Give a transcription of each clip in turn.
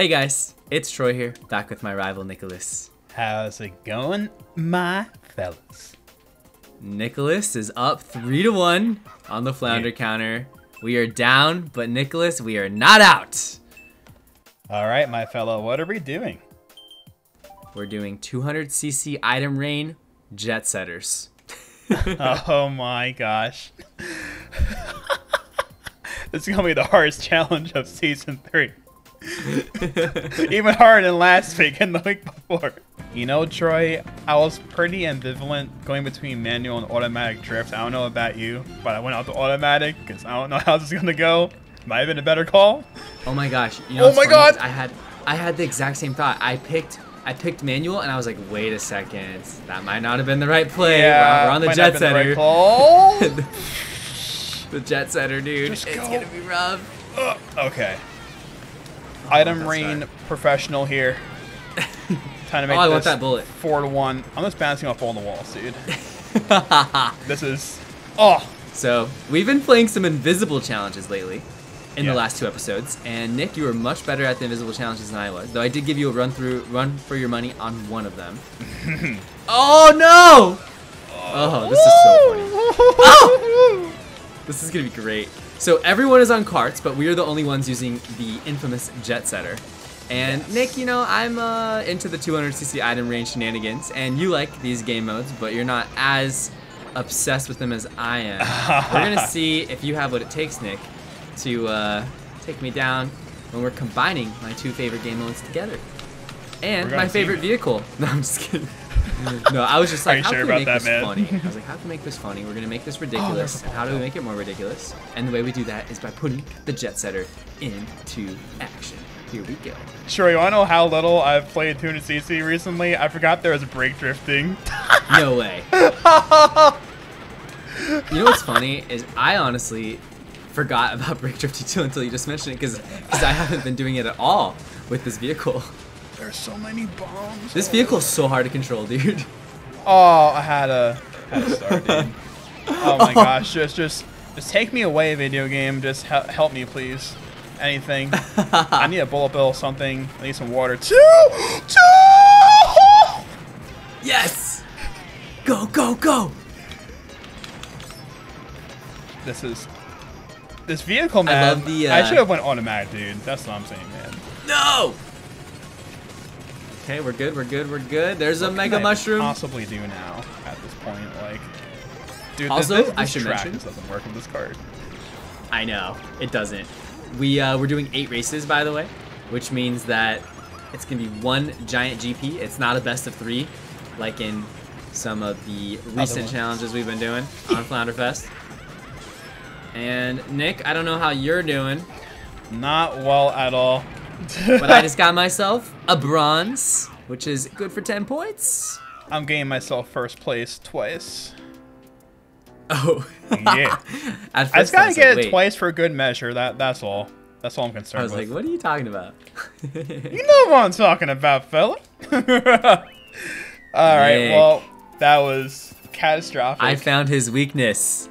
Hey guys, it's Troy here, back with my rival Nicholas. How's it going, my fellas? Nicholas is up 3 to 1 on the flounder Yeah. counter. We are down, but Nicholas, we are not out. All right, my fellow, what are we doing? We're doing 200cc item rain jet setters. oh my gosh. this is gonna be the hardest challenge of season three. Even harder than last week and the week before. You know, Troy, I was pretty ambivalent going between manual and automatic drift. I don't know about you, but I went out to automatic because I don't know how this is gonna go. Might have been a better call. Oh my gosh! You know Oh my God! I had I had the exact same thought. I picked I picked manual and I was like, wait a second, that might not have been the right play. We're- we're on the jet not have been setter. the right the jet setter, dude. Just it's go. gonna be rough. Ugh, okay. Item rain professional here. Trying to make Oh, I want that bullet. four to one. I'm just bouncing off all the walls, dude. this is oh So we've been playing some invisible challenges lately in Yeah. the last two episodes, and Nick, you were much better at the invisible challenges than I was. Though I did give you a run through, run for your money on one of them. oh no! Oh. oh, this is so funny. Oh! This is gonna be great. So everyone is on karts, but we are the only ones using the infamous jet setter. And Yes. Nick, you know I'm uh, into the 200cc item rain shenanigans, and you like these game modes, but you're not as obsessed with them as I am. we're gonna see if you have what it takes, Nick, to uh, take me down when we're combining my two favorite game modes together. And my favorite vehicle. No, I'm just kidding. no, I was just like, how sure can we make that, this man? funny? I was like, how can we make this funny? We're gonna make this oh, ridiculous. a and how do we make it more ridiculous? And the way we do that is by putting the jet setter into action. Here we go. sure. You wanna know how little I've played 200cc recently? I forgot there was brake drifting. No way. you know what's funny is I honestly forgot about brake drifting too until you just mentioned it because I haven't been doing it at all with this vehicle. There's so many bombs. This vehicle is so hard to control, dude. Oh, I had a had a start, dude. Oh my gosh, just just just take me away, video game. Just help help me, please. Anything. I need a bullet bill, or something. I need some water. Two, two. Yes! Go, go, go! This is this vehicle, man. love the, I uh, should have went automatic, dude. That's what I'm saying, man. No! Okay, we're good, we're good, we're good. There's a What mega can I mushroom. Possibly do now at this point, like. Dude, Also, this, this, I should track mention- doesn't work with this card. I know, it doesn't. We, uh, we're doing eight races, by the way, which means that it's gonna be one giant GP. It's not a best of three, like in some of the recent challenges we've been doing on Flounderfest. And Nick, I don't know how you're doing, Not well at all. But I just got myself a bronze, which is good for 10 points. I'm getting myself first place twice. Oh. Yeah. I just gotta get like, it wait. twas for good measure. That that's all. That's all I'm concerned I was with. like, what are you talking about? You know what I'm talking about, fella. all right. Nick. Well, that was catastrophic. I found his weakness.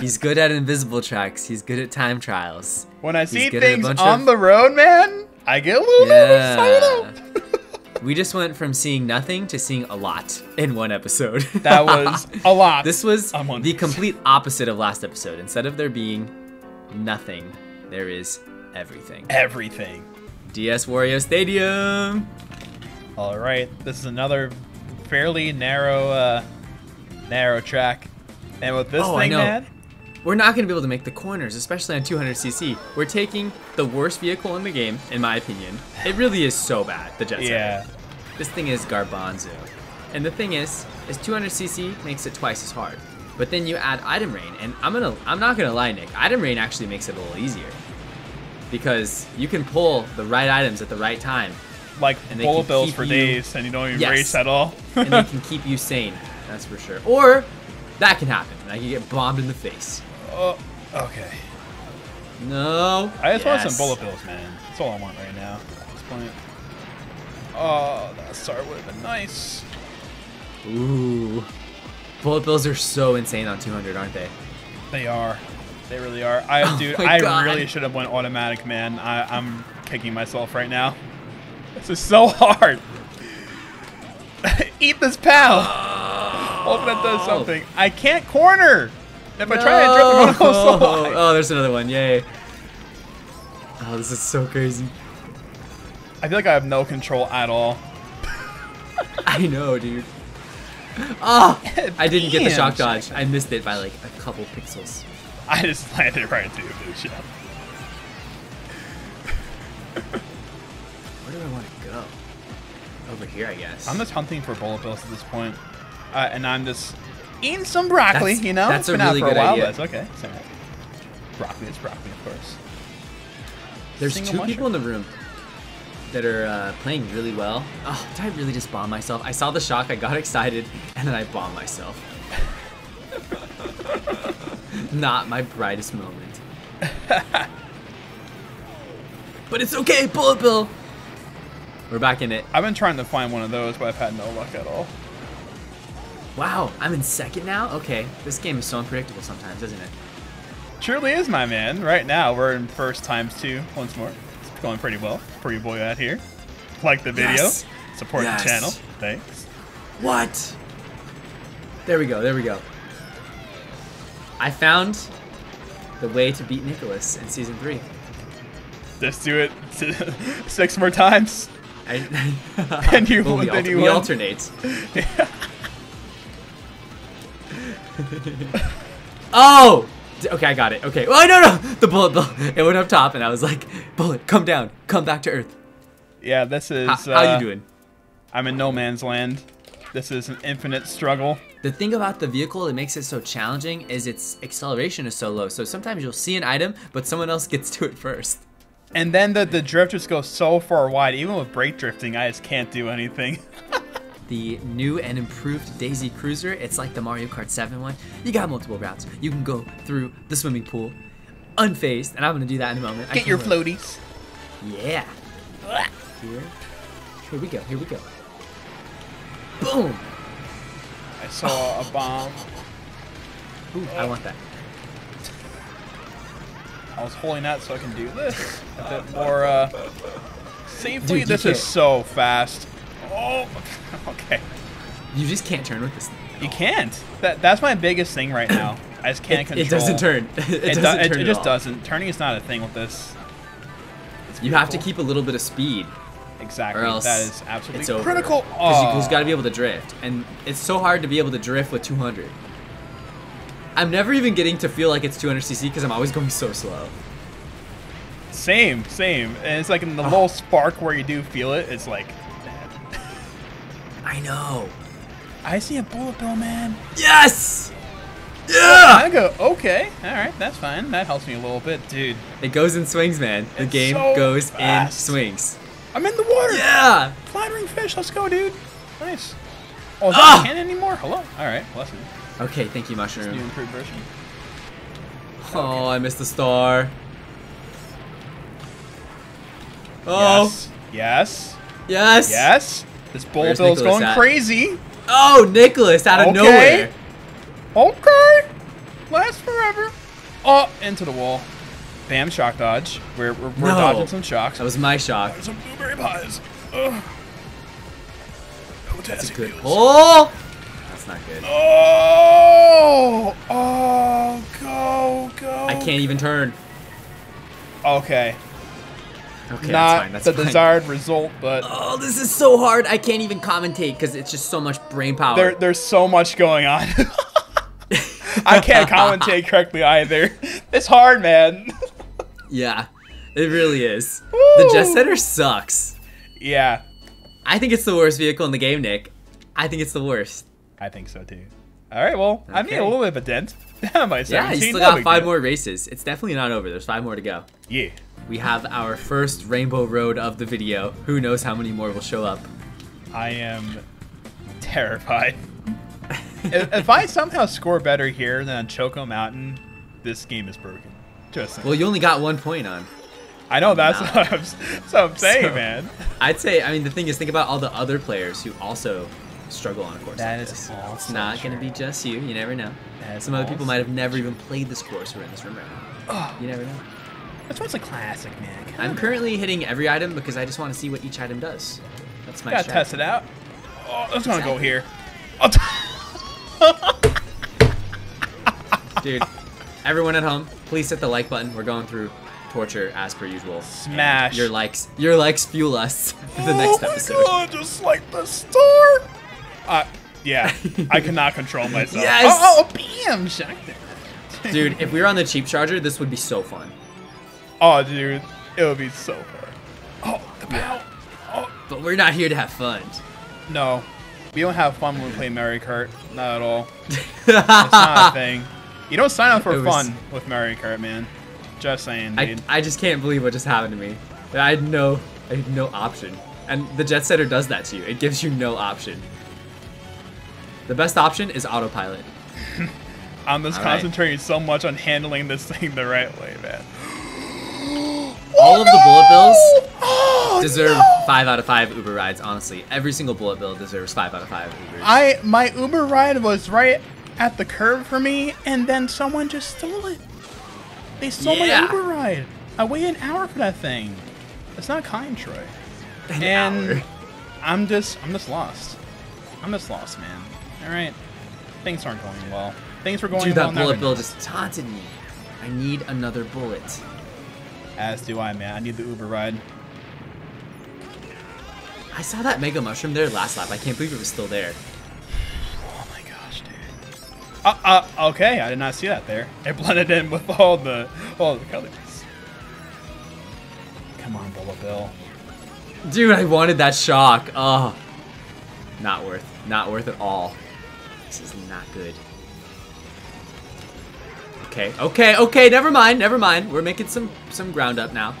He's good at invisible tracks. He's good at time trials. when I he's see things on of- the road, man, I get a little nervous. I don't know. We just went from seeing nothing to seeing a lot in one episode. that was a lot. this was the complete opposite of last episode. Instead of there being nothing, there is everything. everything. DS Wario Stadium. All right, this is another fairly narrow, uh, narrow track, and with this Oh, thing, man, We're not going to be able to make the corners, especially on 200cc. We're taking the worst vehicle in the game, in my opinion. It really is so bad, the Jet yeah, This thing is garbanzo. And the thing is, is 200cc makes it twice as hard. But then you add item rain, and I'm gonna, I'm not gonna lie, Nick. Item rain actually makes it a little easier because you can pull the right items at the right time, like And they bullet bills for you- days, and you don't even Yes. race at all. and they can keep you sane. That's for sure. Or that can happen, and I can get bombed in the face. Oh, okay. No. I just want some bullet bills, man. That's all I want right now at this point. Oh, that start would have been nice. Ooh. Bullet bills are so insane on 200, aren't they? They are. They really are. I, Oh dude, I God. really should have went automatic, man. I, I'm kicking myself right now. This is so hard. Eat this pal. Oh. Hope that does something. I can't corner. If I try, I drop the so oh, oh, there's another one. Yay. Oh, this is so crazy. I feel like I have no control at all. I know, dude. Oh, I didn't get the shock dodge. I missed it by like a couple pixels. I just landed right into a shot. Where do I want to go? Over here, I guess. I'm just hunting for bullet bills at this point. Uh, and I'm just eating some broccoli, That's- you know? that's It's a been out really for good a while, idea. but it's okay. It's all right. Broccoli is broccoli, of course. There's Single two mushroom. people in the room that are uh, playing really well. Oh, did I really just bomb myself? I saw the shock, I got excited, and then I bombed myself. Not my brightest moment. but it's okay, Bullet Bill! We're back in it. I've been trying to find one of those, but I've had no luck at all. Wow, I'm in second now? Okay, this game is so unpredictable sometimes, isn't it? Truly is, my man. Right now, we're in first times two once more. It's going pretty well for your boy out here. Like the video, Yes. support Yes. the channel. Thanks. What? There we go, there we go. I found the way to beat Nicholas in season three. Let's do it six more times. I, And you- Well, we, then alter- you we alternate. oh! Okay, I got it. Okay. Oh, no, no! The bullet, bill. It went up top, and I was like, bullet, come down. Come back to Earth. Yeah, this is. How, uh, how you doing? I'm in no man's land. This is an infinite struggle. The thing about the vehicle that makes it so challenging is its acceleration is so low. So sometimes you'll see an item, but someone else gets to it first. And then the, the drift just goes so far wide. Even with brake drifting, I just can't do anything. The new and improved Daisy Cruiser. It's like the Mario Kart 7 one. You got multiple routes. You can go through the swimming pool unfazed, and I'm gonna do that in a moment. Get your can't wait. floaties. Yeah. Here. Here we go. Here we go. Boom. I saw a bomb. Ooh, I want that. I was holding that so I can do this a bit more uh, safely. Dude, this can't- is so fast. Oh, okay. You just can't turn with this thing. You can't. That that's my biggest thing right now. I just can't It, control. it doesn't turn. It, It, doesn't do- it, turn it at just all. doesn't. Turning is not a thing with this. You have to keep a little bit of speed, exactly. or else that is absolutely it's critical. Because Oh. got to be able to drift, and it's so hard to be able to drift with 200. I'm never even getting to feel like it's 200cc because I'm always going so slow. Same, same. And it's like in the Oh. little spark where you do feel it. It's like, I know. I see a bullet bill, man. Yes! Yeah! I go, okay, all right, that's fine. That helps me a little bit, dude. It goes in swings, man. The It's game so goes fast. in swings. I'm in the water. Yeah! Flattering fish. Let's go, dude. Nice. Oh, is Ah! that cannon anymore? Hello. All right, bless you. Okay, thank you, New Mushroom. improved version. Oh, I missed the star. Oh, Yes. Yes. yes! Yes. This bullet Where's bill's Nicholas going at? crazy. Oh, Nicholas, out of Okay. nowhere. Okay. Last forever. Oh, into the wall. Bam, shock dodge. We're, we're, we're No. dodging some shocks. That was my shock. Some blueberry pies. Ugh. That's a good pull. That's not good. Oh! Oh! Go! Go! I can't even turn. Okay. Okay, Not that's fine. That's the fine. desired result, but Oh, this is so hard. I can't even commentate because it's just so much brain power. there, there's so much going on. I can't commentate correctly either. It's hard, man. yeah, it really is. The Jet Setter sucks. yeah, I think it's the worst vehicle in the game, Nick. I think it's the worst. I think so too. All right, well, I made a little bit of a dent. My 17, Yeah, you still got five more races. It's definitely not over. There's five more to go. Yeah. We have our first Rainbow Road of the video. Who knows how many more will show up? I am terrified. if, if I somehow score better here than on Choco Mountain, this game is broken. Just saying. Well, you only got one point on. I know that's what I'm, that's what I'm saying, So- man. I'd say, I mean, the thing is, think about all the other players who also struggle on a course That like is this. also It's not going to be just you. You never know. Some other people might have never even played this course who are in this room right now. Oh. You never know. This one's a classic, man. Come I'm on. currently hitting every item because I just want to see what each item does. That's my Gotta test it out. Oh, it's gonna go here. Oh, Dude, everyone at home, please hit the like button. We're going through torture as per usual. Smash. Your likes, your likes fuel us for the next episode. Oh my god, just like the start. Uh, yeah, I cannot control myself. Yes! Oh, oh, bam! Shocked. Dude, if we were on the Cheep Charger, this would be so fun. Oh, dude, it would be so fun. Oh, the pow. Oh, But we're not here to have fun. no. We don't have fun when we play Mario Kart. Not at all. It's not a thing. You don't sign up for was- fun with Mario Kart, man. Just saying, I. I just can't believe what just happened to me. I had no I had no option. And the Jet Setter does that to you. It gives you no option. The best option is autopilot. I'm just All right. concentrating so much on handling this thing the right way, man. All oh, of the bullet bills Oh, deserve no! five out of five Uber rides. Honestly, every single bullet bill deserves five out of five Ubers. I my Uber ride was right at the curb for me, and then someone just stole it. They stole Yeah. my Uber ride. I waited an hour for that thing. That's not kind, Troy. An and hour. I'm just I'm just lost. I'm just lost, man. All right, things aren't going well. Things were going Dude, well. that bullet bill just taunted me. I need another bullet. As do I, man. I need the Uber ride. I saw that Mega Mushroom there last lap. I can't believe it was still there. Oh my gosh, dude. Uh, uh, okay, I did not see that there. It blended in with all the all the colors. Come on, Bullet Bill. Dude, I wanted that shock. Oh. Not worth. Not worth at all. This is not good. Okay, okay, okay, never mind, never mind. We're making some some ground up now.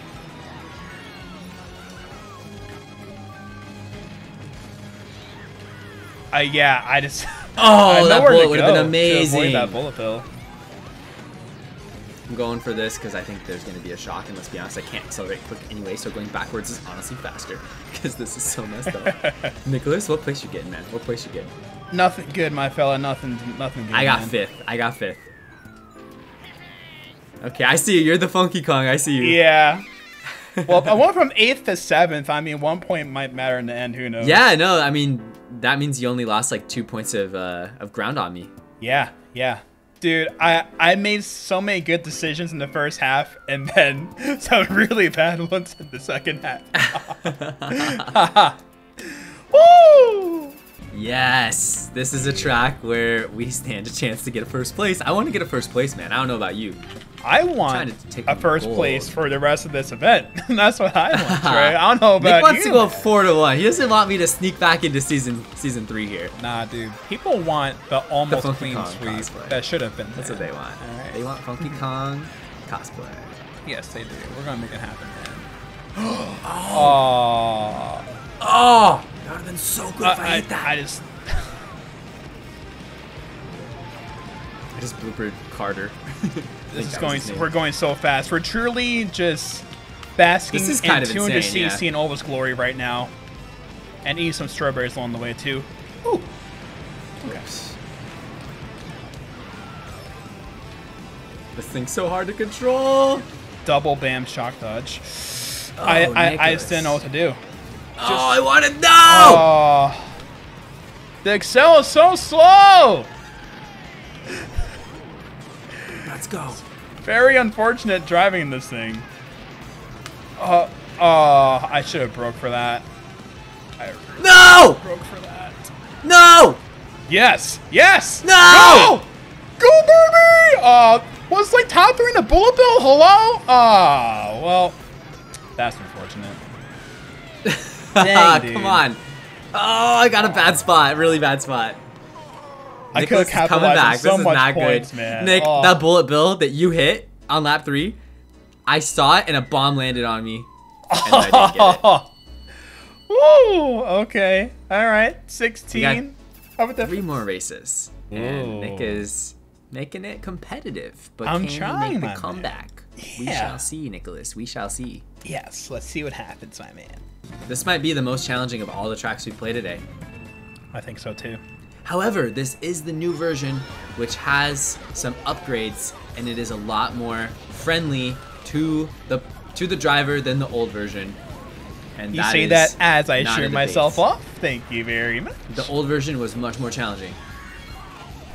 Uh, yeah, I just. Oh, I that bullet would have been amazing. that bullet bill. I'm going for this because I think there's going to be a shock, and let's be honest, I can't accelerate quick anyway, so going backwards is honestly faster because this is so messed up. Nicholas, what place you getting, man? What place you getting? Nothing good, my fella. Nothing. Nothing good. I got man. fifth. I got fifth. Okay, I see you. You're the Funky Kong. I see you. Yeah. Well, I went from eighth to seventh. I mean, one point might matter in the end. Who knows? Yeah, no, I mean that means you only lost like two points of uh, of ground on me. Yeah. Yeah. Dude, I I made so many good decisions in the first half, and then some really bad ones in the second half. Woo! Yes, this is a track where we stand a chance to get a first place. I want to get a first place, man. I don't know about you. I want to take a first gold. place for the rest of this event. That's what I want, Trey. I don't know about Nick wants you. to go man. four to one. He doesn't want me to sneak back into season season three here. Nah, dude. People want the almost Funky clean Kong sweep cosplay. that should have been. That's what they want. They want Funky Kong cosplay. Yes, they do. We're gonna make it happen, man. oh, Oh, have been so good if I, I, hit that. I just. I just bloopered Carter. This is going. We're going so fast. We're truly just basking This is in kind of 200 insane, cc yeah. in all this glory right now, and eat some strawberries along the way too. Ooh. Okay. This thing's so hard to control. Double bam shock dodge. I, Oh, I, I Nicholas. just didn't know what to do. Oh, I want to know. Oh. The Excel is so slow. Let's go. Very unfortunate driving this thing. Uh, oh, I should have broke for that. I really No! broke for that. No! Yes, yes. No! Go, Go, baby. Uh, was like top three in the bullet bill. Hello. Ah, well, that's unfortunate. Dang, ah, dude. Come on. Oh, I got a bad spot. Really bad spot. I could have is coming back. so this is not points, good. man. Nick, Oh. that bullet bill that you hit on lap three, I saw it and a bomb landed on me. And I didn't get it. Woo! Okay. All right. 16. How about that? Three more races. And Nick is making it competitive. But I'm can trying, he make the man. comeback? We shall see, Nicholas. We shall see. Yes. Let's see what happens, my man. This might be the most challenging of all the tracks we've played today. I think so too. However, this is the new version, which has some upgrades, and it is a lot more friendly to the to the driver than the old version. And You that say is that as I not a shoot myself off. Thank you very much. The old version was much more challenging.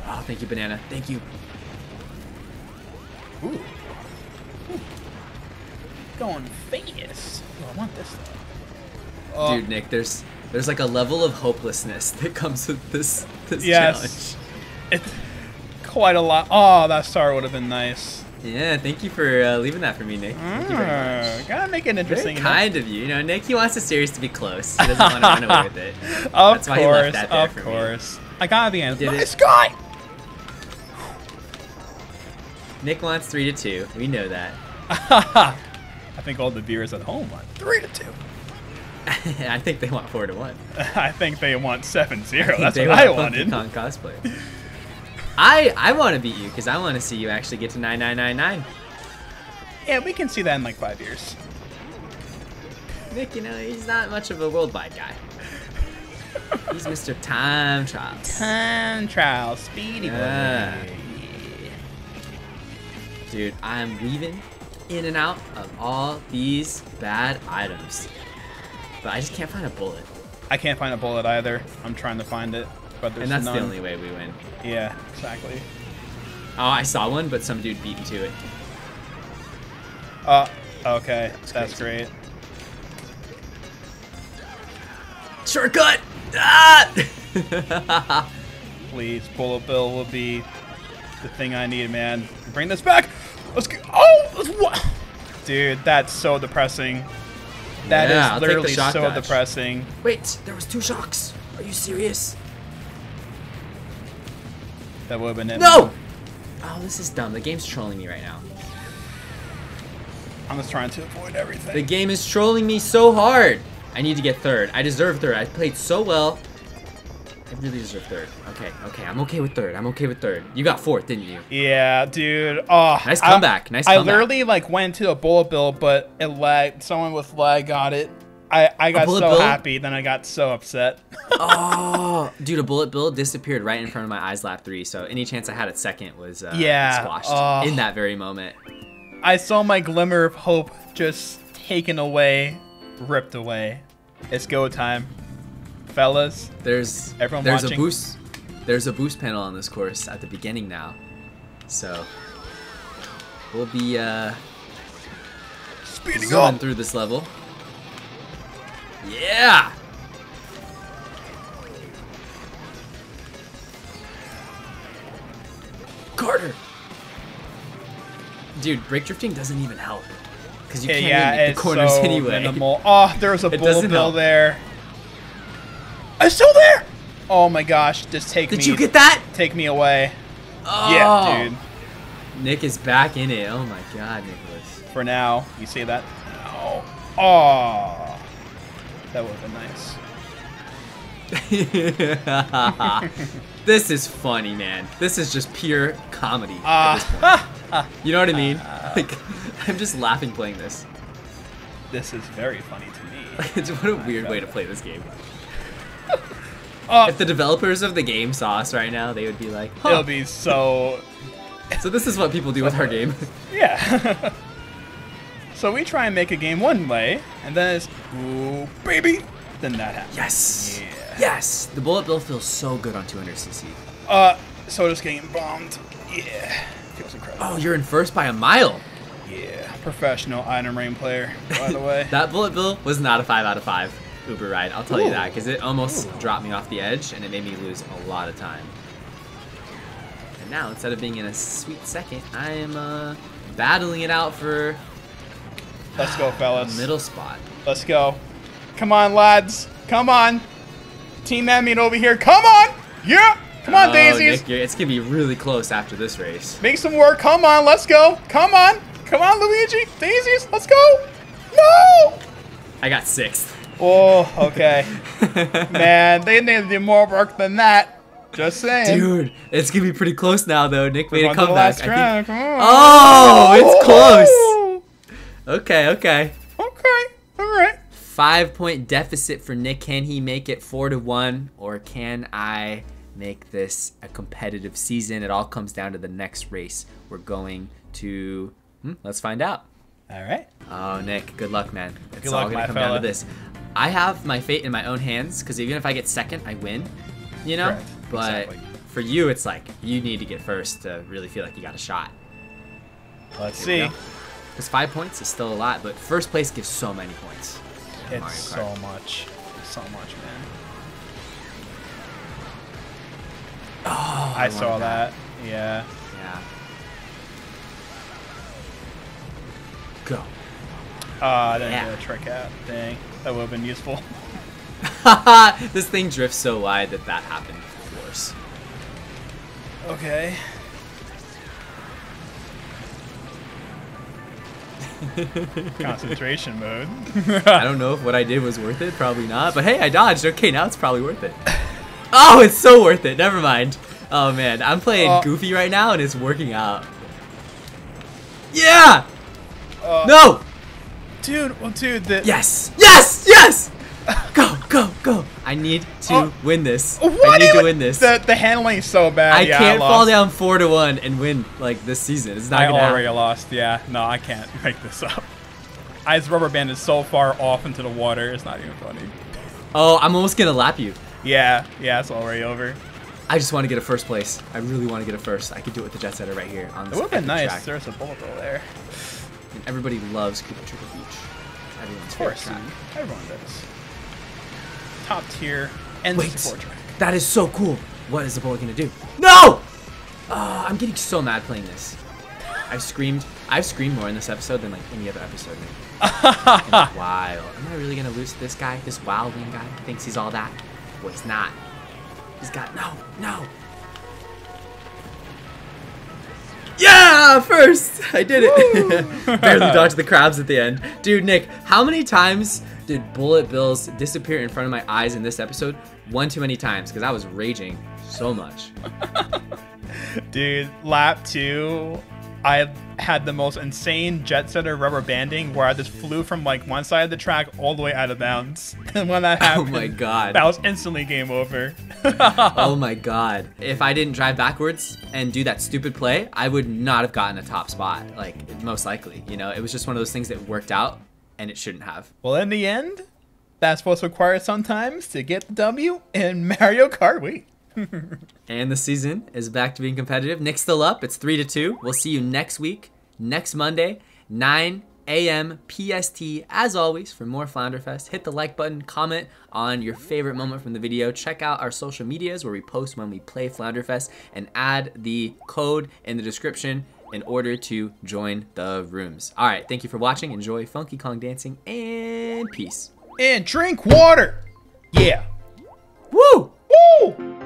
Oh, thank you, banana. Thank you. Ooh. Ooh. Going fast. Oh, I want this though. Oh, Dude, Nick, there's there's like a level of hopelessness that comes with this this Yes. It's quite a lot. Oh, that star would have been nice. Yeah, thank you for uh, leaving that for me, Nick. Thank you very Ah, much. gotta make it interesting. you know? kind of you. You know, Nick, he wants the series to be close. He doesn't want to run away with it. Of That's why he left course, that there of for me. course. I gotta be honest. Did it. Guy. Nick wants three to two. We know that. I think all the viewers at home want three to two. I think they want four to one. I think they want seven zero. That's what I wanted. Kong cosplay. I I want to beat you because I want to see you actually get to nine nine nine nine. Yeah, we can see that in like five years. Nick, you know he's not much of a worldwide guy. He's Mr. Time Trials. Time trial, speedy. Boy. Dude, I'm weaving in and out of all these bad items. But I just can't find a bullet. I can't find a bullet either. I'm trying to find it, but there's And that's none. the only way we win. Yeah, exactly. Oh, I saw one, but some dude beat me to it. Uh, okay, that's crazy. great. Shortcut! Ah! Please, bullet bill will be the thing I need, man. Bring this back. Let's go. Oh, let's, what? Dude, that's so depressing. That is Yeah, I'll literally so dodge. depressing. Wait, there was two shocks. Are you serious? That would have been it. No! Oh, this is dumb. The game's trolling me right now. I'm just trying to avoid everything. The game is trolling me so hard. I need to get third. I deserve third. I played so well. I really deserve third. Okay, okay. I'm okay with third. I'm okay with third. You got fourth, didn't you? Yeah, dude. Oh, Nice I- comeback, nice comeback. I literally like went to a bullet bill, but it lagged. Someone with lag got it. I I got so bill? happy, then I got so upset. Oh, dude, a bullet bill disappeared right in front of my eyes lap three. So any chance I had at second was uh, Yeah, squashed oh. in that very moment. I saw my glimmer of hope just taken away, ripped away. It's go time, fellas. There's Everyone there's watching? a boost. There's a boost panel on this course at the beginning now, so we'll be uh, Speeding zooming through this level. Yeah. Carter. Dude, brake drifting doesn't even help. Because you can't yeah, even make the corners so anyway. minimal. Oh, there was a It bullet bill help. there. It's still there. Oh my gosh, just take Did me. you get that? Take me away. Oh. Yeah, dude. Nick is back in it. Oh my god, Nicholas. For now, you see that? No. Oh, that would have been nice. this is funny, man. This is just pure comedy at Ah, this point. You know what I mean? Like, I'm just laughing playing this. this is very funny to me. It's what a weird way to play this game. Oh, If the developers of the game saw us right now, they would be like, huh. it'll be so. So this is what people do with our game. Yeah. so we try and make a game one way, and then it's ooh baby, then that happens. yes. Yeah. Yes. The bullet bill feels so good on 200cc. Uh, so just getting bombed. Yeah, feels incredible. Oh, you're in first by a mile. Yeah, professional item rain player, by the way. That bullet bill was not a 5 out of 5 Uber ride. I'll tell you that because it almost Ooh. dropped me off the edge and it made me lose a lot of time. And now, instead of being in a sweet second, I am uh, battling it out for Let's go, fellas. middle spot. Let's go. Come on, lads. Come on. Team Admin over here. Come on. Yeah. Come on, Oh, Daisies. Nick, it's going to be really close after this race. Make some work. Come on. Let's go. Come on. Come on, Luigi. Daisies. Let's go. No. I got sixth. Oh, okay. Man, they need to do more work than that. Just saying. Dude, it's going to be pretty close now, though. Nick We're made a on to the comeback. think-. Oh, it's close. Okay, okay. Okay. All right. Five point deficit for Nick. Can he make it four to one, or can I make this a competitive season? It all comes down to the next race we're going to. Hmm, let's find out. All right. Oh, Nick, good luck, man. It's Good all luck, gonna my come down to this. I have my fate in my own hands because even if I get second, I win. You know. Correct. But Exactly. for you, it's like you need to get first to really feel like you got a shot. Let's Here see. Because five points is still a lot, but first place gives so many points. It's so much. So much, man. Oh, I wanted saw that. Yeah. Yeah. Go. Uh, I didn't Yeah. get a trick out. Dang. That would have been useful. this thing drifts so wide that that happened, of course. Okay. Concentration mode. I don't know if what I did was worth it. Probably not. But hey, I dodged. Okay, now it's probably worth it. Oh, it's so worth it. Never mind. Oh man, I'm playing Uh, Goofy right now and it's working out. Yeah! Uh, No! Dude, well, dude, the, Yes! Yes! Yes! Go, go, go! I need to Oh. win this. What I need to win this. The, the handling is so bad. I yeah, can't I fall down four to one and win like this season. It's not I gonna already happen. lost. Yeah, no, I can't make this up. I's rubber band is so far off into the water, it's not even funny. Oh, I'm almost gonna lap you. Yeah, yeah, it's already over. I just want to get a first place. I really want to get a first. I could do it with the jet setter right here on It this would have been epic nice. track. There's a bullet bill there. Everybody loves Koopa Troopa Beach. Everyone's Of course, track. everyone does. Top tier and Wait, support track. that is so cool. What is the bullet gonna do? No! Oh, I'm getting so mad playing this. I've screamed. I've screamed more in this episode than like any other episode in a while. Am I really gonna lose this guy? This wildling guy thinks he's all that. Well, he's not. He's got no, no. Yeah, first I did it. Barely dodged the crabs at the end, dude. Nick, how many times did bullet bills disappear in front of my eyes in this episode? One too many times, because I was raging so much. Dude, lap two, I had the most insane jet setter rubber banding where I just flew from like one side of the track all the way out of bounds. And when that happened, Oh my god. that was instantly game over. Oh my god. If I didn't drive backwards and do that stupid play, I would not have gotten a top spot. Like, most likely. You know, it was just one of those things that worked out and it shouldn't have. well, in the end, that's what's required sometimes to get the W in Mario Kart Wii. And the season is back to being competitive. Nick's still up. It's 3 to 2. We'll see you next week, next Monday, 9 a.m. PST. As always, for more Flounderfest, hit the like button, comment on your favorite moment from the video. Check out our social medias where we post when we play Flounderfest and add the code in the description in order to join the rooms. All right, thank you for watching. Enjoy Funky Kong dancing and peace. And drink water! Yeah. Woo! Woo!